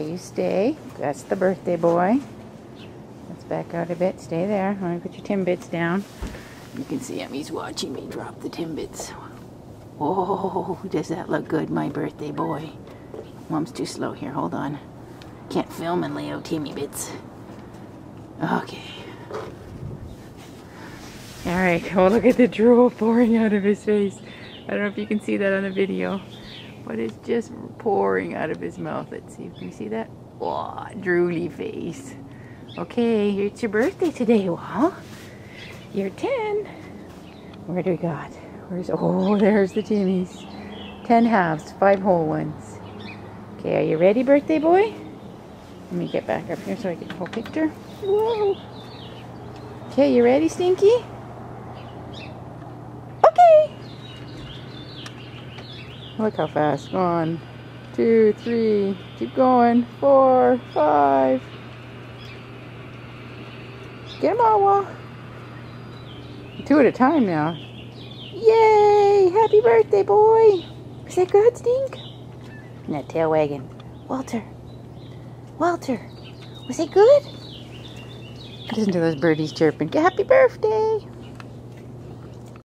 Okay, you stay. That's the birthday boy. Let's back out a bit. Stay there. Let me put your Timbits down. You can see him. He's watching me drop the Timbits. Oh, does that look good, my birthday boy? Mom's too slow here. Hold on. Can't film and lay out Timmy bits. Okay. Alright, oh look at the drool pouring out of his face. I don't know if you can see that on the video, but it's just pouring out of his mouth. Let's see if you see that. Oh, drooly face. Okay, it's your birthday today, Well, You're 10. Where do we got? Where's, oh, there's the Timmys. 10 halves, 5 whole ones. Okay, are you ready, birthday boy? Let me get back up here so I get the whole picture. Whoa. Okay, you ready, Stinky? Look how fast. One, two, three. Keep going. Four, five. Get him, Awa. Two at a time now. Yay! Happy birthday, boy! Is that good, Stink? And that tail wagging. Walter. Walter. Was it good? Listen to those birdies chirping. Happy birthday!